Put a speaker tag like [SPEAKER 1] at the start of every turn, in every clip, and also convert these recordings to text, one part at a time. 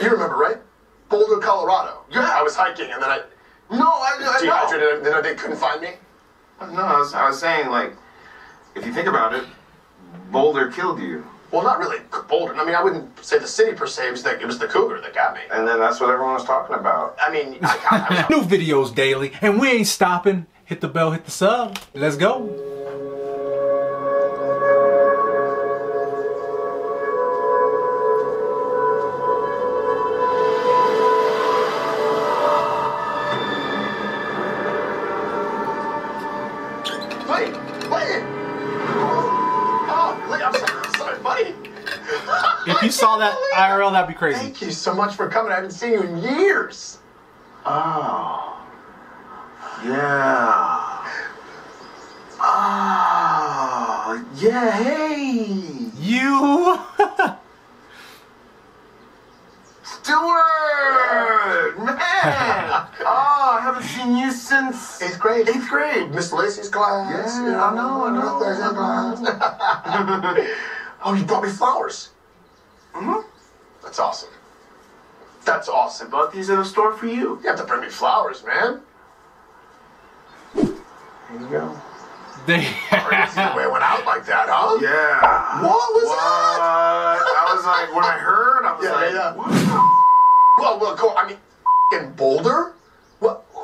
[SPEAKER 1] You remember, right? Boulder, Colorado. Yeah, I was hiking and then I. No, I, I dehydrated and then they couldn't find me.
[SPEAKER 2] No, I was, I was saying, like, if you think about it, Boulder killed you.
[SPEAKER 1] Well, not really Boulder. I mean, I wouldn't say the city per se. It was the, it was the cougar that got me.
[SPEAKER 2] And then that's what everyone was talking about.
[SPEAKER 1] I mean, I, I was
[SPEAKER 3] New videos daily, and we ain't stopping. Hit the bell, hit the sub. Let's go.
[SPEAKER 1] Wait, wait. Oh, oh, I'm sorry, I'm sorry, buddy.
[SPEAKER 3] If you saw that IRL, that'd be crazy.
[SPEAKER 1] Thank you so much for coming. I haven't seen you in years.
[SPEAKER 2] Oh. Yeah. Oh. Yeah, hey.
[SPEAKER 3] You.
[SPEAKER 2] Stuart! Man! I you since
[SPEAKER 1] Eighth grade.
[SPEAKER 2] eighth grade.
[SPEAKER 1] Miss Lacey's class.
[SPEAKER 2] Yeah,
[SPEAKER 1] you
[SPEAKER 2] I know, I know.
[SPEAKER 1] Thursday class. oh, you brought me flowers.
[SPEAKER 2] Mhm.
[SPEAKER 1] That's awesome. That's awesome. But
[SPEAKER 2] Bought these at a store for you.
[SPEAKER 1] you have to bring me flowers, man.
[SPEAKER 2] Here you go.
[SPEAKER 3] They.
[SPEAKER 1] Crazy the way it went out like that, huh?
[SPEAKER 2] Yeah.
[SPEAKER 1] What was
[SPEAKER 2] What?
[SPEAKER 1] that?
[SPEAKER 2] I was like, when I heard, I was
[SPEAKER 1] Yeah,
[SPEAKER 2] like,
[SPEAKER 1] yeah.
[SPEAKER 2] what the
[SPEAKER 1] Well, well, cool. I mean, in Boulder?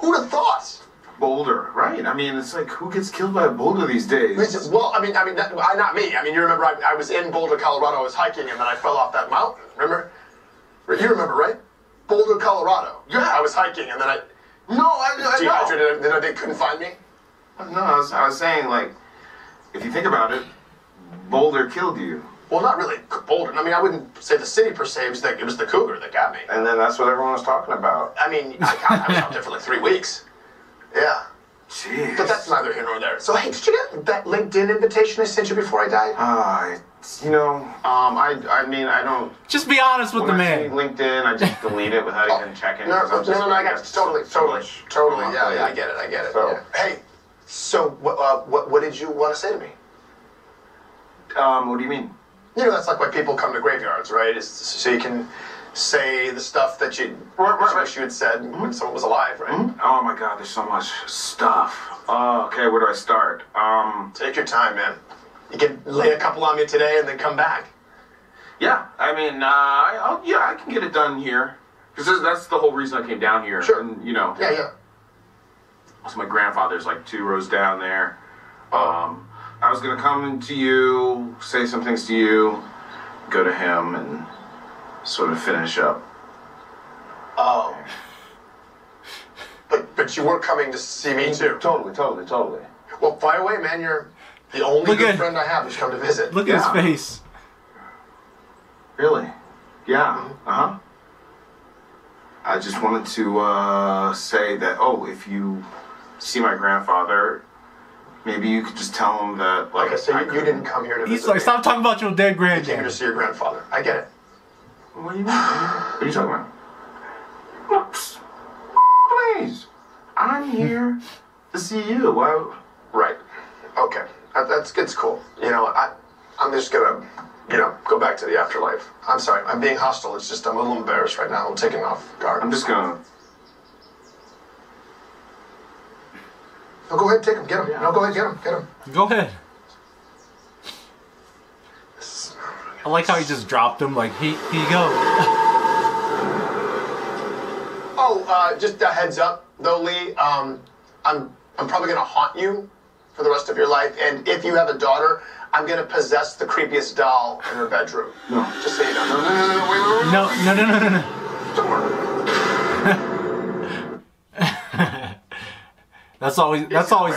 [SPEAKER 1] Who'd have thought?
[SPEAKER 2] boulder, right? I mean, it's like, who gets killed by a boulder these days?
[SPEAKER 1] Well, I mean, I mean, that, I, not me. I mean, you remember I, I was in Boulder, Colorado. I was hiking, and then I fell off that mountain. Remember? You remember, right? Boulder, Colorado. Yeah, I was hiking, and then I. No, I, I dehydrated, and then they couldn't find me.
[SPEAKER 2] No, I was, I was saying, like, if you think about it, Boulder killed you.
[SPEAKER 1] Well, not really Boulder. I mean, I wouldn't say the city per se. It was the, it was the cougar that got me.
[SPEAKER 2] And then that's what everyone was talking about.
[SPEAKER 1] I mean, I, I was out there for like three weeks. Yeah,
[SPEAKER 2] Jeez.
[SPEAKER 1] but that's neither here nor there. So, hey, did you get that LinkedIn invitation I sent you before I died?
[SPEAKER 2] Ah, you know, um, I, I mean, I don't.
[SPEAKER 3] Just be honest with
[SPEAKER 2] When
[SPEAKER 3] the
[SPEAKER 2] I see
[SPEAKER 3] man.
[SPEAKER 2] LinkedIn, I just delete it without even checking.
[SPEAKER 1] No,
[SPEAKER 2] 'cause I'm
[SPEAKER 1] no,
[SPEAKER 2] just
[SPEAKER 1] no, no, I got it. Totally,
[SPEAKER 2] too
[SPEAKER 1] totally,
[SPEAKER 2] much
[SPEAKER 1] totally.
[SPEAKER 2] going
[SPEAKER 1] Yeah, yeah, I get it, I get it.
[SPEAKER 2] So-
[SPEAKER 1] yeah. Hey, so what, uh, what, what did you want to say to me?
[SPEAKER 2] Um, what do you mean?
[SPEAKER 1] You know, that's like why people come to graveyards, right? Is so you can say the stuff that you
[SPEAKER 2] Right, right,
[SPEAKER 1] wish you had said when someone was alive, right?
[SPEAKER 2] Oh my god, there's so much stuff. Oh, okay, where do I start? Um,
[SPEAKER 1] Take your time, man. You can lay a couple on me today and then come back.
[SPEAKER 2] yeah, I mean, uh, I, I'll, yeah, I can get it done here. Because that's the whole reason I came down here.
[SPEAKER 1] Sure.
[SPEAKER 2] And, you know,
[SPEAKER 1] Yeah, yeah.
[SPEAKER 2] so my grandfather's like two rows down there. Um, I was gonna come to you, say some things to you, go to him, and sort of finish up.
[SPEAKER 1] Oh. But but you were coming to see me too.
[SPEAKER 2] Totally, totally, totally.
[SPEAKER 1] Well, fire away, man. You're the only
[SPEAKER 3] Look
[SPEAKER 1] good
[SPEAKER 3] at-
[SPEAKER 1] friend I have who's come to visit.
[SPEAKER 3] Look
[SPEAKER 2] Yeah.
[SPEAKER 3] at his face.
[SPEAKER 2] Really? Yeah. Uh huh. I just wanted to uh, say that. Oh, if you see my grandfather, maybe you could just tell him that. Like,
[SPEAKER 1] Like I said,
[SPEAKER 2] I
[SPEAKER 1] you, you didn't come here to
[SPEAKER 3] He's
[SPEAKER 1] visit
[SPEAKER 3] like,
[SPEAKER 1] me.
[SPEAKER 3] stop talking about your dead
[SPEAKER 1] You came here to see your grandfather. I get it.
[SPEAKER 2] What do you mean? What are you talking about? Oops. Please, I'm here to see you. Why?
[SPEAKER 1] Right. Okay. That, that's it's cool. You know, I I'm just gonna you know go back to the afterlife. I'm sorry. I'm being hostile. It's just I'm a little embarrassed right now. I'm taking off guard.
[SPEAKER 2] I'm just gonna.
[SPEAKER 1] No, go ahead, take him. Get him. No, go ahead, get him. Get him.
[SPEAKER 3] Go ahead. I like how he just dropped him. Like, here, here you go.
[SPEAKER 1] Oh, uh, just a heads up, though, Lee. Um, I'm I'm probably gonna haunt you for the rest of your life, and if you have a daughter, I'm gonna possess the creepiest doll in her bedroom.
[SPEAKER 2] No.
[SPEAKER 1] Just so you know.
[SPEAKER 2] No, no, no, no, wait, wait, wait.
[SPEAKER 3] No, no, no, no, no, no.
[SPEAKER 2] Don't worry.
[SPEAKER 3] That's always. That's always.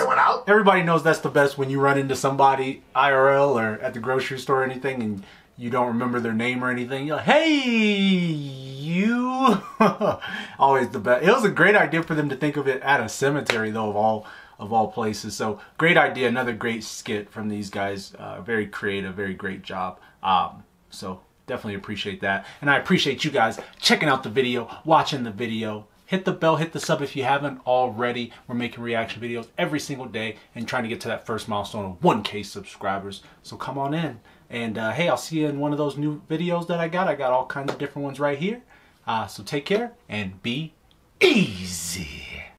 [SPEAKER 3] Everybody knows that's the best when you run into somebody IRL or at the grocery store or anything, and you don't remember their name or anything. You're like, "Hey, you!" always the best. It was a great idea for them to think of it at a cemetery, though, of all of all places. So great idea. Another great skit from these guys. Uh, very creative. Very great job. Um, so definitely appreciate that, and I appreciate you guys checking out the video, watching the video. Hit the bell, hit the sub if you haven't already. We're making reaction videos every single day and trying to get to that first milestone of 1K subscribers. So come on in. And uh, hey, I'll see you in one of those new videos that I got. I got all kinds of different ones right here. Uh, so take care and be easy.